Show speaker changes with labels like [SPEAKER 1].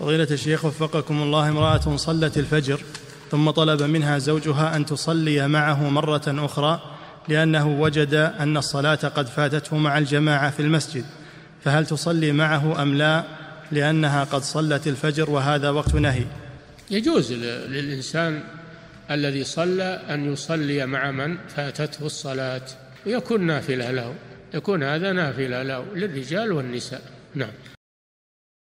[SPEAKER 1] فضيلة الشيخ وفقكم الله امرأة صلت الفجر ثم طلب منها زوجها أن تصلي معه مرة أخرى لأنه وجد أن الصلاة قد فاتته مع الجماعة في المسجد. فهل تصلي معه أم لا؟ لأنها قد صلت الفجر وهذا وقت نهي.
[SPEAKER 2] يجوز للإنسان الذي صلى أن يصلي مع من فاتته الصلاة ويكون نافلة له. يكون هذا نافلة له للرجال والنساء. نعم.